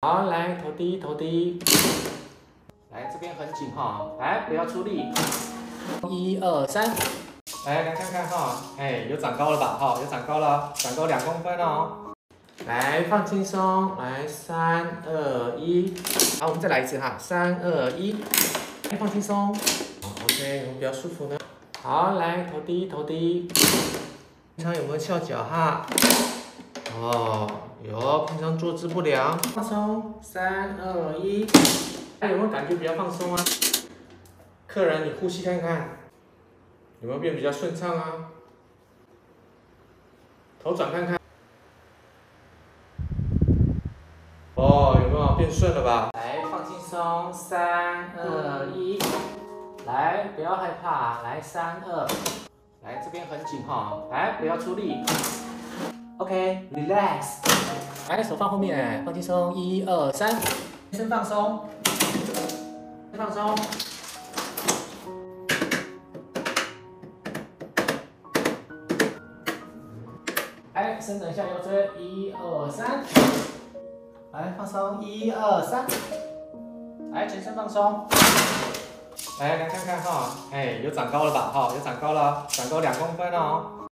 好，来头低头低，来这边很紧哈，来不要出力，一二三，来来看看哈，哎有长高了吧哈，有长高了，长高两公分哦，来放轻松，来三二一，好我们再来一次哈，三二一，放轻松，OK 有没有比较舒服呢？好，来头低头低，平常有没有翘脚哈？哦，有，平常坐姿不良，放松，三二一，哎，有没有感觉比较放松啊？客人，你呼吸看看，有没有变比较顺畅啊？头转看看，哦，有没有变顺了吧？来，放轻松，三二一，来，不要害怕，来三二，来这边很紧哈，来不要出力。OK，relax，来手放后面，放轻松，一二三，全身放松，放松，来伸展一下腰椎，一二三，来放松，一二三，来全身放松，来来看看哈，哎有长高了吧哈，有长高了，长高两公分哦。